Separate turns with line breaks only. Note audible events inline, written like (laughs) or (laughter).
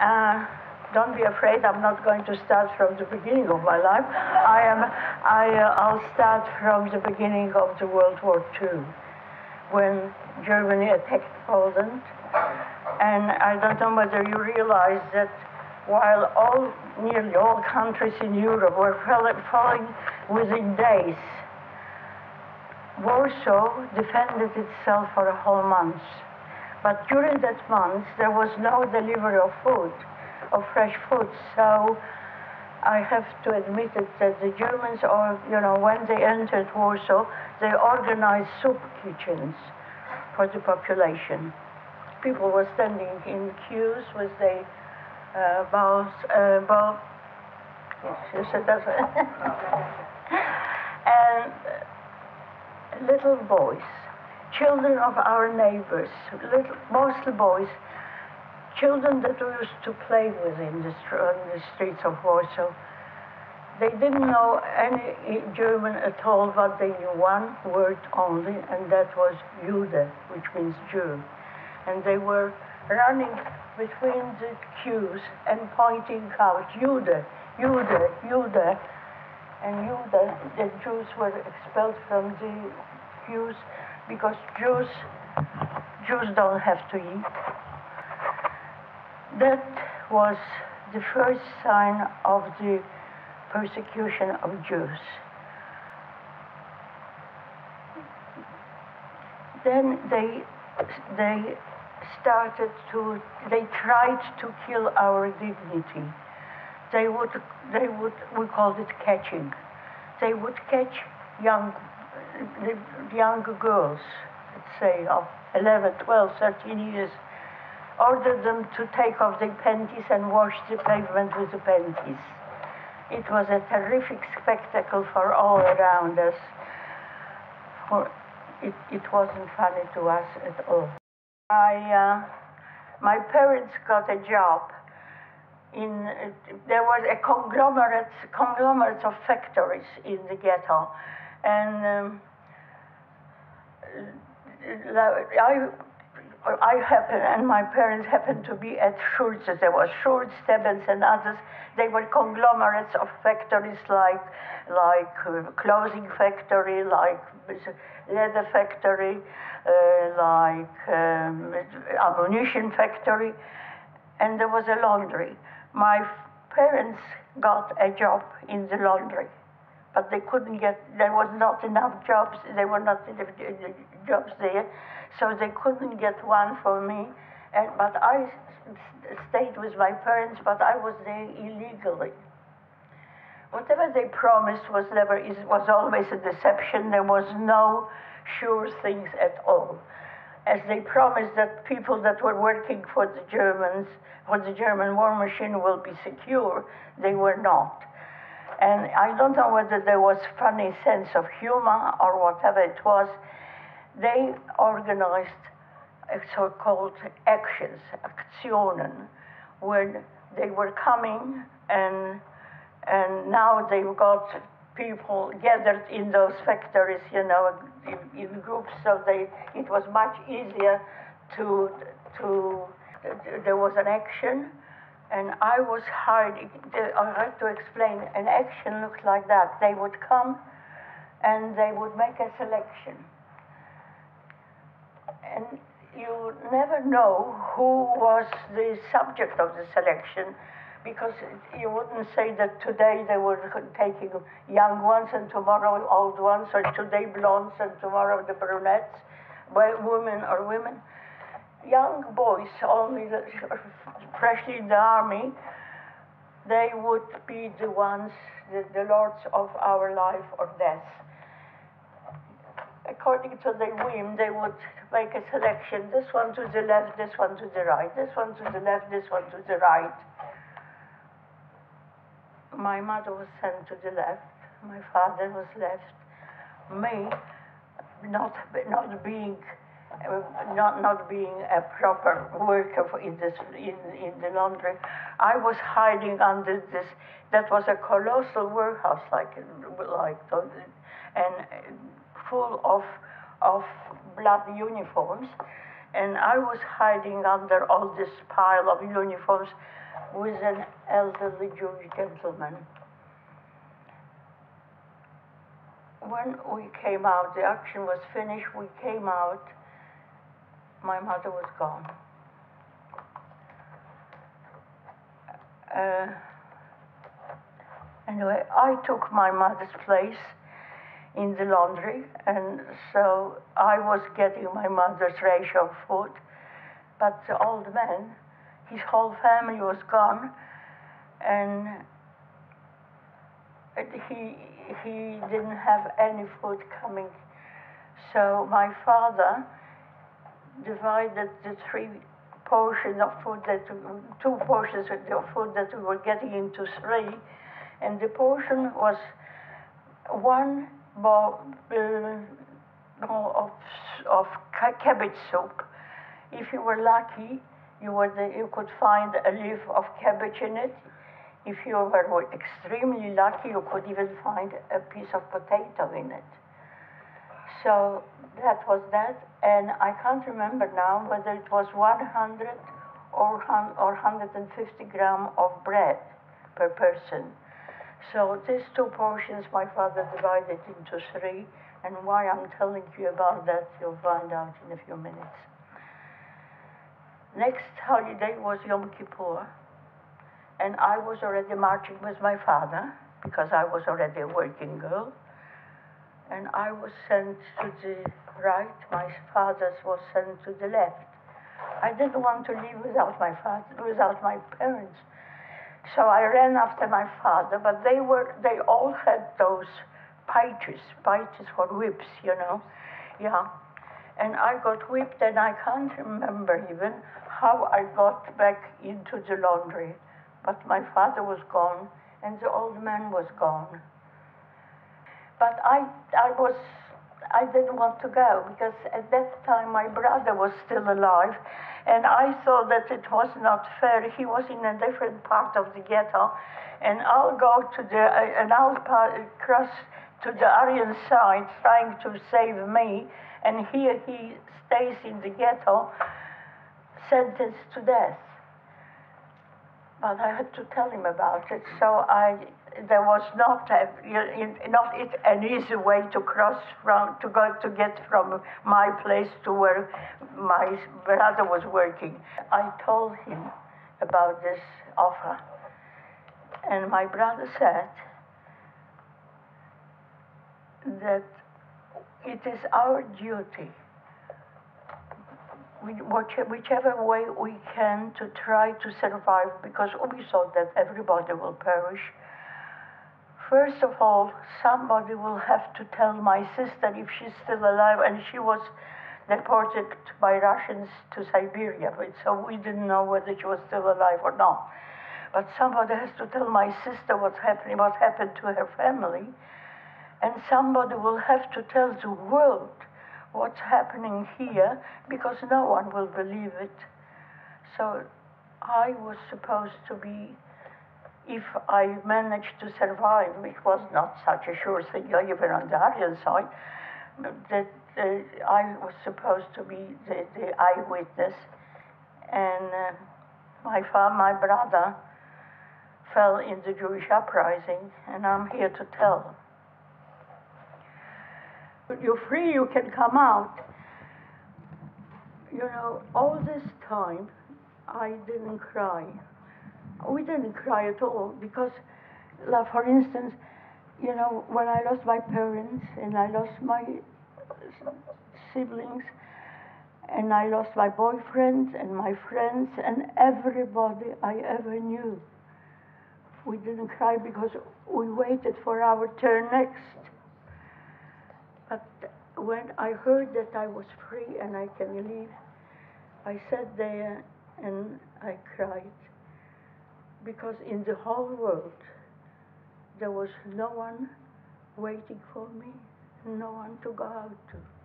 Uh, don't be afraid. I'm not going to start from the beginning of my life. I am. I. Uh, I'll start from the beginning of the World War II, when Germany attacked Poland, and I don't know whether you realize that while all nearly all countries in Europe were falling within days, Warsaw defended itself for a whole month. But during that month, there was no delivery of food of fresh food. So I have to admit it that the Germans, are, you know, when they entered Warsaw, they organized soup kitchens for the population. People were standing in queues with their uh, bowls, uh, bowl. Yes, you said (laughs) and little boys, children of our neighbors, little, mostly boys, children that we used to play with in the, on the streets of Warsaw, they didn't know any German at all, but they knew one word only, and that was Jude, which means Jew. And they were running between the queues and pointing out, Jude, Jude, Jude. And Jude, the Jews were expelled from the queues because Jews, Jews don't have to eat. That was the first sign of the persecution of Jews. Then they, they started to, they tried to kill our dignity. They would, they would, we called it catching. They would catch young, young girls, let's say of 11, 12, 13 years ordered them to take off their panties and wash the pavement with the panties. It was a terrific spectacle for all around us. For it, it wasn't funny to us at all. I, uh, my parents got a job in, there was a conglomerate, conglomerate of factories in the ghetto. And um, I I happen, and my parents happened to be at Schulz's. There was Schulz, Stebbins, and others. They were conglomerates of factories like, like uh, clothing factory, like leather factory, uh, like um, ammunition factory, and there was a laundry. My parents got a job in the laundry, but they couldn't get. There was not enough jobs. There were not enough jobs there so they couldn't get one for me. And, but I stayed with my parents, but I was there illegally. Whatever they promised was never is, was always a deception. There was no sure things at all. As they promised that people that were working for the Germans, for the German war machine will be secure, they were not. And I don't know whether there was funny sense of humor or whatever it was. They organized so-called actions, Aktionen, when they were coming and and now they've got people gathered in those factories, you know, in, in groups, so they it was much easier to to there was an action and I was hiding. Uh, I had to explain. An action looked like that. They would come and they would make a selection and you never know who was the subject of the selection because you wouldn't say that today they were taking young ones and tomorrow old ones, or today blondes and tomorrow the brunettes, women or women. Young boys, only freshly in the army, they would be the ones, the, the lords of our life or death. According to their whim, they would make a selection, this one to the left, this one to the right, this one to the left, this one to the right. My mother was sent to the left, my father was left. Me, not, not being Uh, not not being a proper worker in this in, in the laundry, I was hiding under this. That was a colossal warehouse, like like and full of of blood uniforms, And I was hiding under all this pile of uniforms with an elderly Jewish gentleman. When we came out, the action was finished, we came out, my mother was gone. Uh, anyway, I took my mother's place in the laundry, and so I was getting my mother's ration of food. But the old man, his whole family was gone, and he he didn't have any food coming. So my father divided the three portions of food that two portions of food that we were getting into three, and the portion was one bowl uh, of of cabbage soup. If you were lucky, you would you could find a leaf of cabbage in it. If you were extremely lucky, you could even find a piece of potato in it. So that was that, and I can't remember now whether it was 100 or, or 150 gram of bread per person. So these two portions my father divided into three, and why I'm telling you about that you'll find out in a few minutes. Next holiday was Yom Kippur, and I was already marching with my father because I was already a working girl, and I was sent to the right, my father was sent to the left. I didn't want to leave without my father, without my parents. So I ran after my father, but they were they all had those pages, pages for whips, you know. Yeah. And I got whipped and I can't remember even how I got back into the laundry. But my father was gone and the old man was gone. But I I was I didn't want to go because at that time my brother was still alive and I thought that it was not fair. He was in a different part of the ghetto, and I'll go to the uh, and I'll cross to the Aryan side, trying to save me, and here he stays in the ghetto, sentenced to death. But I had to tell him about it, so I there was not a, not an easy way to cross from to go to get from my place to where my brother was working. I told him about this offer, and my brother said that it is our duty, whichever way we can, to try to survive because we thought that everybody will perish First of all, somebody will have to tell my sister if she's still alive, and she was deported by Russians to Siberia, so we didn't know whether she was still alive or not. But somebody has to tell my sister what's happening, what happened to her family, and somebody will have to tell the world what's happening here because no one will believe it. So I was supposed to be if I managed to survive, which was not such a sure thing, even on the Aryan side, that uh, I was supposed to be the, the eyewitness, and uh, my father, my brother, fell in the Jewish uprising, and I'm here to tell. You're free, you can come out. You know, all this time, I didn't cry we didn't cry at all because, like, for instance, you know, when I lost my parents and I lost my siblings and I lost my boyfriends and my friends and everybody I ever knew, we didn't cry because we waited for our turn next. But when I heard that I was free and I can leave, I sat there and I cried because in the whole world there was no one waiting for me, no one to go out to.